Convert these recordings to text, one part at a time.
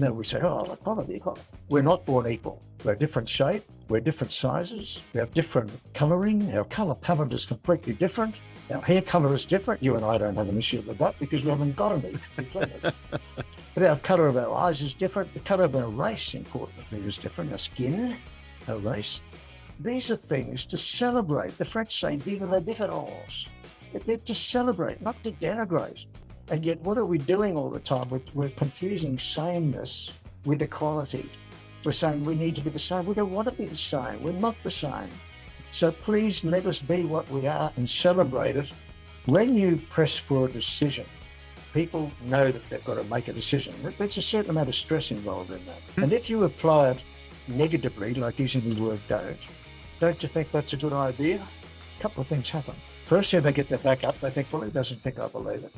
Now we say, oh, equality, equality. We're not born equal. We're different shape, we're different sizes, we have different colouring, our colour palette is completely different. Our hair colour is different. You and I don't have an issue with that because we haven't got any. but our colour of our eyes is different. The colour of our race, importantly, is different. Our skin, our race. These are things to celebrate. The French say, vive la différence. They're to celebrate, not to denigrate. And yet, what are we doing all the time? We're, we're confusing sameness with equality. We're saying we need to be the same. We don't want to be the same. We're not the same. So please let us be what we are and celebrate it. When you press for a decision, people know that they've got to make a decision. There's a certain amount of stress involved in that. Mm. And if you apply it negatively, like using the word don't, don't you think that's a good idea? A couple of things happen. Firstly, they get their back up. They think, well, he doesn't think I believe it.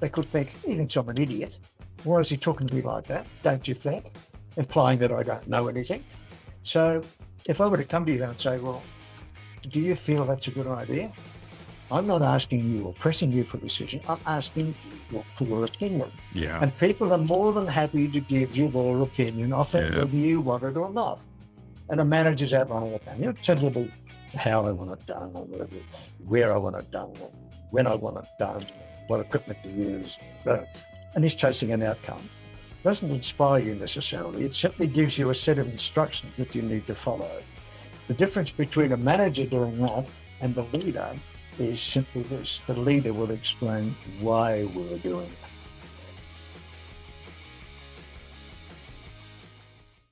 They could think, he thinks I'm an idiot. Why is he talking to me like that? Don't you think? Implying that I don't know anything. So if I were to come to you and say, well, do you feel that's a good idea? I'm not asking you or pressing you for a decision. I'm asking for your, for your opinion. Yeah. And people are more than happy to give you their opinion, often yeah. whether you want it or not. And a manager's outlining the plan. He'll tell you how I want it done, or where I want it done, when I want it done, what equipment to use. And he's chasing an outcome It doesn't inspire you necessarily. It simply gives you a set of instructions that you need to follow. The difference between a manager doing that and the leader is simply this. The leader will explain why we're doing it.